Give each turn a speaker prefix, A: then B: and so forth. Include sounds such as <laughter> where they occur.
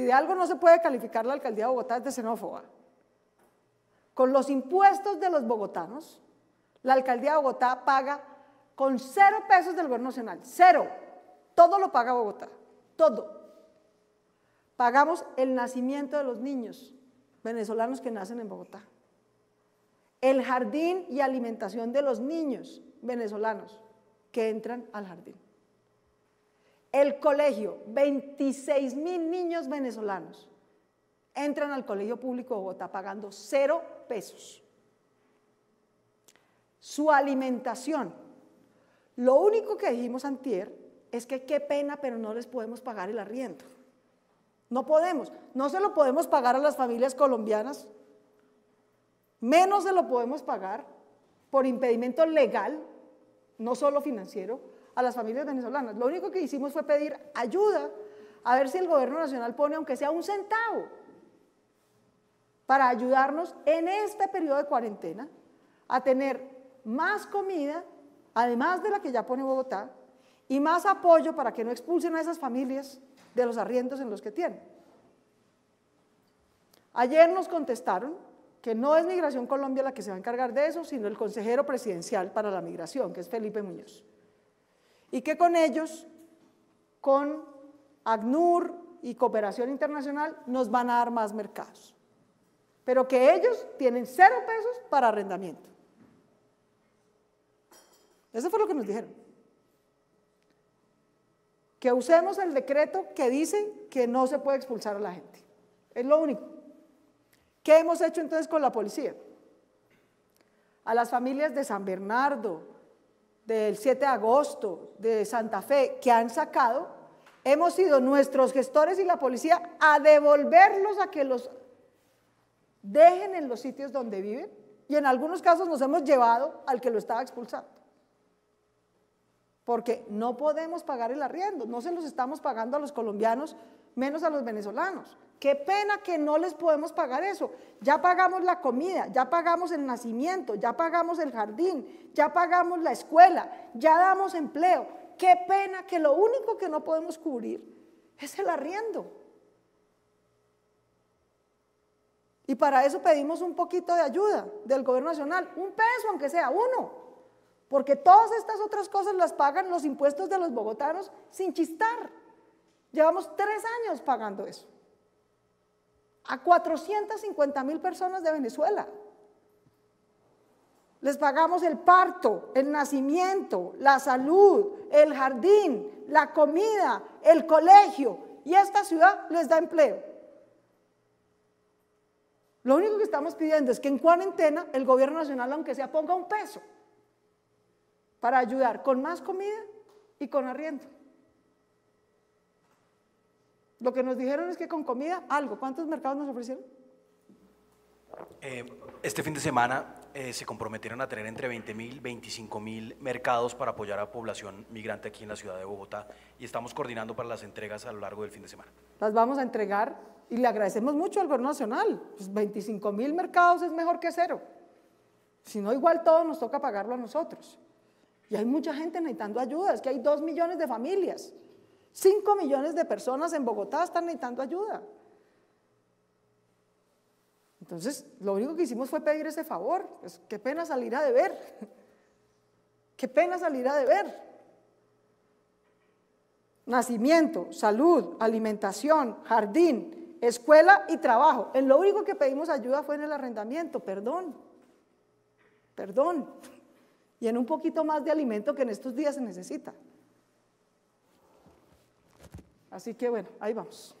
A: Si de algo no se puede calificar la alcaldía de Bogotá es de xenófoba. Con los impuestos de los bogotanos, la alcaldía de Bogotá paga con cero pesos del gobierno nacional, cero. Todo lo paga Bogotá, todo. Pagamos el nacimiento de los niños venezolanos que nacen en Bogotá. El jardín y alimentación de los niños venezolanos que entran al jardín. El colegio, 26 mil niños venezolanos entran al colegio público de Bogotá pagando cero pesos. Su alimentación. Lo único que dijimos antier es que qué pena, pero no les podemos pagar el arriendo. No podemos. No se lo podemos pagar a las familias colombianas. Menos se lo podemos pagar por impedimento legal, no solo financiero, a las familias venezolanas. Lo único que hicimos fue pedir ayuda a ver si el gobierno nacional pone aunque sea un centavo para ayudarnos en este periodo de cuarentena a tener más comida, además de la que ya pone Bogotá, y más apoyo para que no expulsen a esas familias de los arriendos en los que tienen. Ayer nos contestaron que no es Migración Colombia la que se va a encargar de eso, sino el consejero presidencial para la migración, que es Felipe Muñoz y que con ellos, con ACNUR y Cooperación Internacional, nos van a dar más mercados. Pero que ellos tienen cero pesos para arrendamiento. Eso fue lo que nos dijeron. Que usemos el decreto que dice que no se puede expulsar a la gente. Es lo único. ¿Qué hemos hecho entonces con la policía? A las familias de San Bernardo, del 7 de agosto de Santa Fe que han sacado, hemos sido nuestros gestores y la policía a devolverlos a que los dejen en los sitios donde viven y en algunos casos nos hemos llevado al que lo estaba expulsando. Porque no podemos pagar el arriendo, no se los estamos pagando a los colombianos, menos a los venezolanos. Qué pena que no les podemos pagar eso. Ya pagamos la comida, ya pagamos el nacimiento, ya pagamos el jardín, ya pagamos la escuela, ya damos empleo. Qué pena que lo único que no podemos cubrir es el arriendo. Y para eso pedimos un poquito de ayuda del gobierno nacional, un peso aunque sea uno, porque todas estas otras cosas las pagan los impuestos de los bogotanos sin chistar. Llevamos tres años pagando eso a 450 mil personas de Venezuela. Les pagamos el parto, el nacimiento, la salud, el jardín, la comida, el colegio y esta ciudad les da empleo. Lo único que estamos pidiendo es que en cuarentena el gobierno nacional, aunque sea, ponga un peso para ayudar con más comida y con arriendo. Lo que nos dijeron es que con comida, algo. ¿Cuántos mercados nos ofrecieron?
B: Eh, este fin de semana eh, se comprometieron a tener entre 20 mil, 25 mil mercados para apoyar a la población migrante aquí en la ciudad de Bogotá y estamos coordinando para las entregas a lo largo del fin de semana.
A: Las vamos a entregar y le agradecemos mucho al gobierno nacional. 25 pues mil mercados es mejor que cero. Si no, igual todo nos toca pagarlo a nosotros. Y hay mucha gente necesitando ayuda, es que hay dos millones de familias. 5 millones de personas en Bogotá están necesitando ayuda. Entonces, lo único que hicimos fue pedir ese favor. Pues, qué pena salir a deber. <laughs> Qué pena salir a deber. Nacimiento, salud, alimentación, jardín, escuela y trabajo. En lo único que pedimos ayuda fue en el arrendamiento, perdón. Perdón. <laughs> Y en un poquito más de alimento que en estos días se necesita. Así que bueno, ahí vamos.